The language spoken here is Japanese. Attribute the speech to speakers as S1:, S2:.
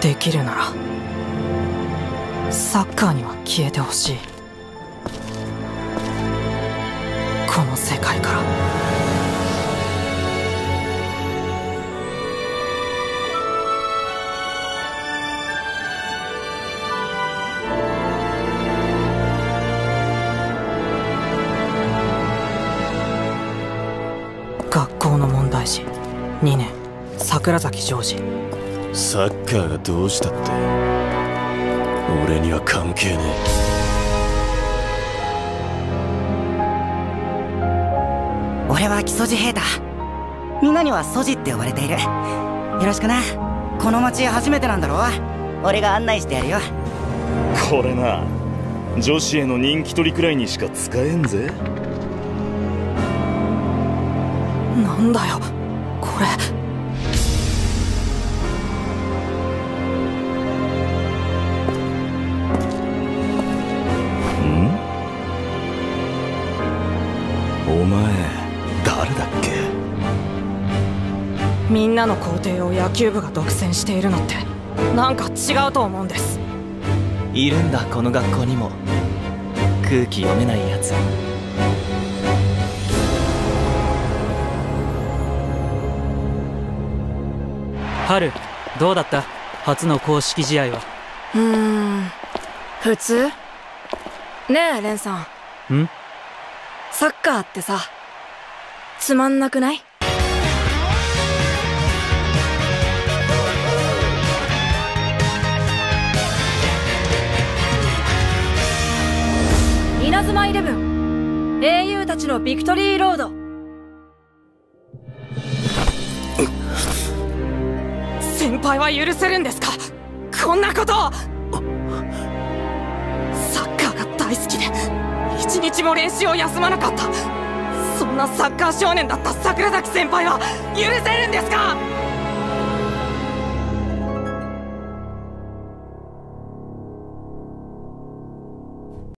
S1: できるならサッカーには消えてほしいこの世界から。学校の問題児2年。桜崎ジョージ
S2: サッカーがどうしたって。俺には関係ね
S3: 俺は木曽路兵だ。みんなにはソジって呼ばれている。よろしくな。この町初めてなんだろ俺が案内してやるよ。
S4: これな。女子への人気取りくらいにしか使えんぜ
S1: なんだよ。これ。
S2: ん？お前誰だっけ？
S1: みんなの校庭を野球部が独占しているのってなんか違うと思うんです。
S5: いるんだこの学校にも。空気読めないやつ
S6: 春どうだった？初の公式試合は。
S7: うーん普通？ねえレンさん。
S6: ん？
S7: サッカーってさつまんなくない？稲妻イレブン。英雄たちのビクトリーロード
S1: 輩は許せるんですか？こんなことサッカーが大好きで一日も練習を休まなかった。そんなサッカー少年だった桜崎先輩は許せるんですか？